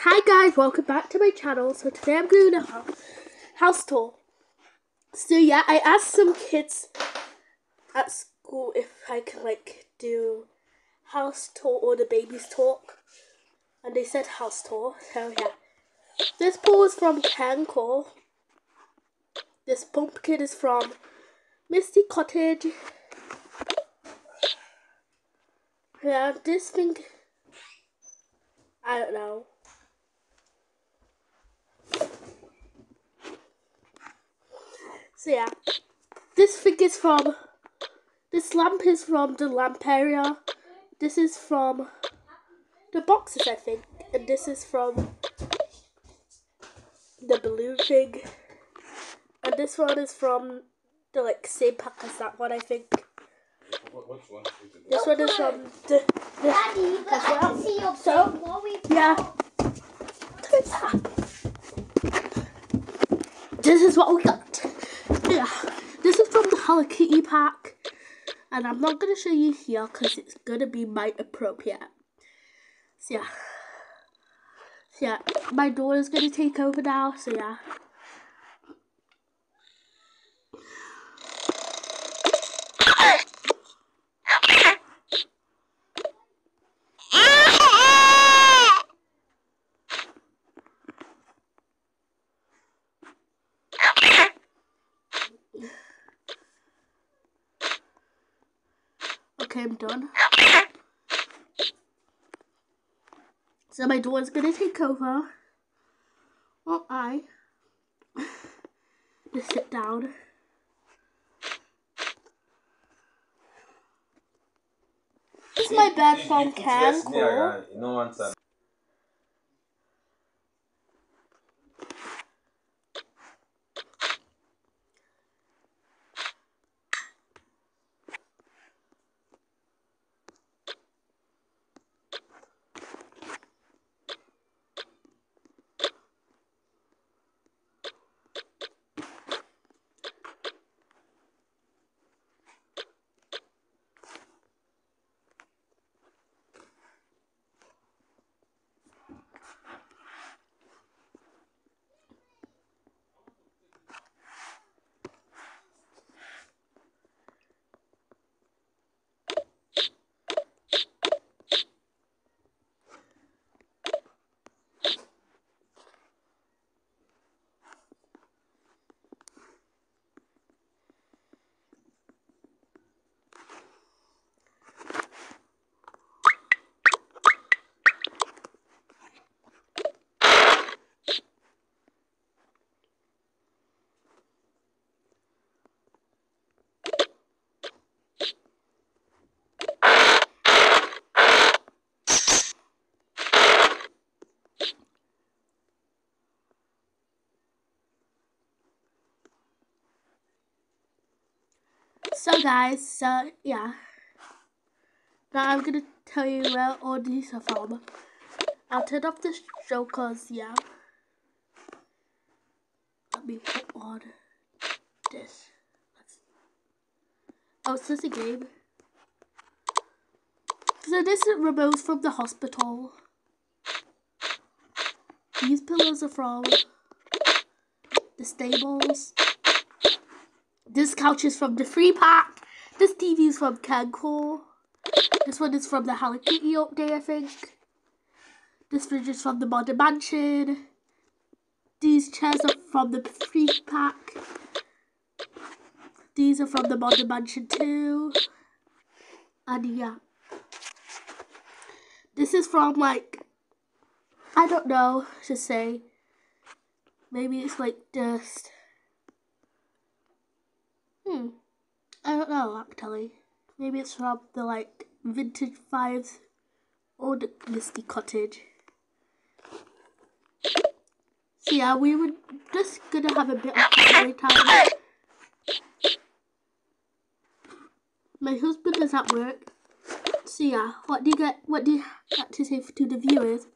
Hi guys, welcome back to my channel. So today I'm doing a house, house tour. So yeah, I asked some kids at school if I could like do house tour or the babies talk. And they said house tour. So yeah. This pool is from Cancor. This pumpkin is from Misty Cottage. Yeah, this thing I don't know. So yeah, this thing is from, this lamp is from the lamp area. This is from the boxes, I think. And this is from the balloon thing. And this one is from the like same pack as that one, I think. Which one? This one is from the, the Daddy, but as I well. can see your So, yeah. This is what we got. Yeah. This is from the Hello Kitty pack. And I'm not going to show you here because it's going to be my appropriate. So yeah. So yeah, my daughter's going to take over now. So yeah. Okay, I'm done. So my daughter's gonna take over. While I just sit down. This is my bed from Cancor. So guys, so yeah. Now I'm gonna tell you where all these are from. I'll turn off the show cause yeah. Let me put on this. Oh, it's just a game. So this is remotes from the hospital. These pillows are from the stables. This couch is from the free pack. This TV is from Cancor. This one is from the Hello Kitty update, I think. This fridge is from the Modern Mansion. These chairs are from the free pack. These are from the Modern Mansion too. And yeah. This is from like, I don't know to say. Maybe it's like just. Hmm. I don't know actually. Maybe it's from the like vintage fives the Misty Cottage. So yeah, we were just gonna have a bit of family time. My husband is at work. So yeah, what do you get? What do you have to say to the viewers?